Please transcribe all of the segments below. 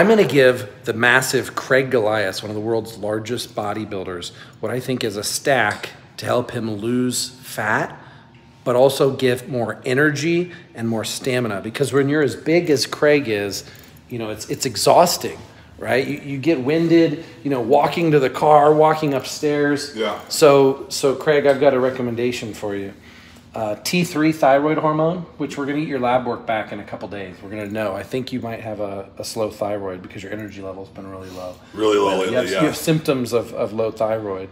I'm going to give the massive Craig Golias, one of the world's largest bodybuilders, what I think is a stack to help him lose fat, but also give more energy and more stamina. Because when you're as big as Craig is, you know, it's, it's exhausting, right? You, you get winded, you know, walking to the car, walking upstairs. Yeah. So, so Craig, I've got a recommendation for you. Uh, T3 thyroid hormone, which we're going to get your lab work back in a couple days. We're going to know. I think you might have a, a slow thyroid because your energy level's been really low. Really low you, have, yeah. you have symptoms of, of low thyroid.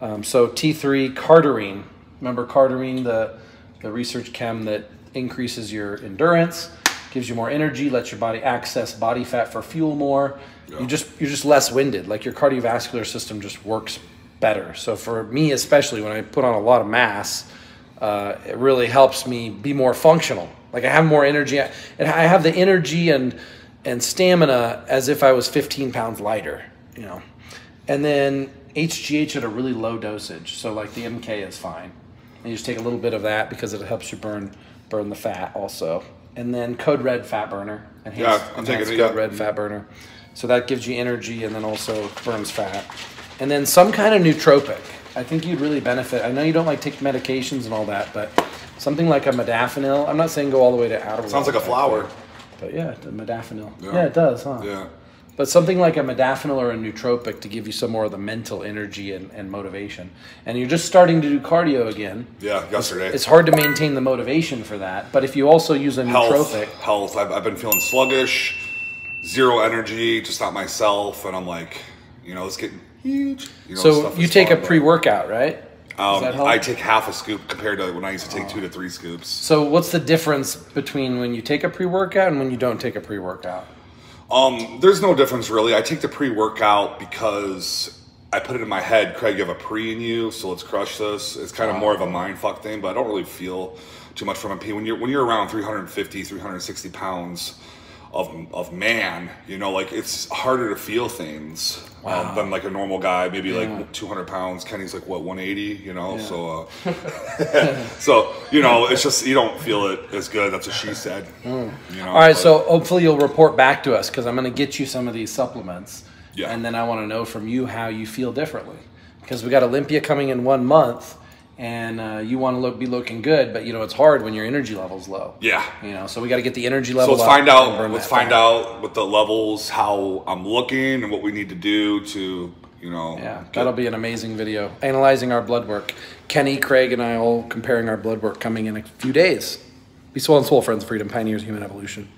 Um, so T3 cardarine. Remember cardarine, the the research chem that increases your endurance, gives you more energy, lets your body access body fat for fuel more. You just you're just less winded. Like your cardiovascular system just works better. So for me especially, when I put on a lot of mass, uh, it really helps me be more functional. Like I have more energy, and I have the energy and and stamina as if I was 15 pounds lighter. You know, and then HGH at a really low dosage. So like the MK is fine. And you just take a little bit of that because it helps you burn burn the fat also. And then Code Red Fat Burner. Enhanced, Yeah, I'm taking enhanced Code yeah. Red Fat Burner. So that gives you energy and then also burns fat. And then some kind of nootropic. I think you'd really benefit. I know you don't like take medications and all that, but something like a modafinil. I'm not saying go all the way to Adderall. Sounds like a flower. But yeah, the modafinil. Yeah. Yeah, it does, huh? Yeah. But something like a modafinil or a nootropic to give you some more of the mental energy and, and motivation. And you're just starting to do cardio again. Yeah, yesterday. It's hard to maintain the motivation for that. But if you also use a health, nootropic, health. I've, I've been feeling sluggish, zero energy, just not myself, and I'm like, you know, it's getting huge. You know, so you take a fun, pre-workout, right? Um? Oh. I take half a scoop compared to when I used to take two to three scoops. so what's the difference between when you take a pre-workout and when you don't take a pre-workout? Um, there's no difference really. I take the pre-workout because I put it in my head, Craig, you have a pre in you, so let's crush this. It's kind of more of a mind fuck thing, but I don't really feel too much from a P. When you're when you're around 350, 360 pounds of of man, you know, like it's harder to feel things um, than like a normal guy, maybe like 200 pounds. Kenny's like what 180, you know, so uh, so you know, it's just you don't feel it as good. That's what she said. You know. All right, but- so hopefully you'll report back to us because I'm going to get you some of these supplements. Yeah. And then I want to know from you how you feel differently because we got Olympia coming in one month, and uh, you want to look be looking good, but you know it's hard when your energy level's low. yeah. You know, so we got to get the energy So level. let's up find out. Let's find out with the levels how I'm looking and what we need to do to, you know. Yeah, get- that'll be an amazing video analyzing our blood work. Kenny, Craig, and I all comparing our blood work coming in a few days. Be swell and swole, friends, freedom, pioneers, human evolution.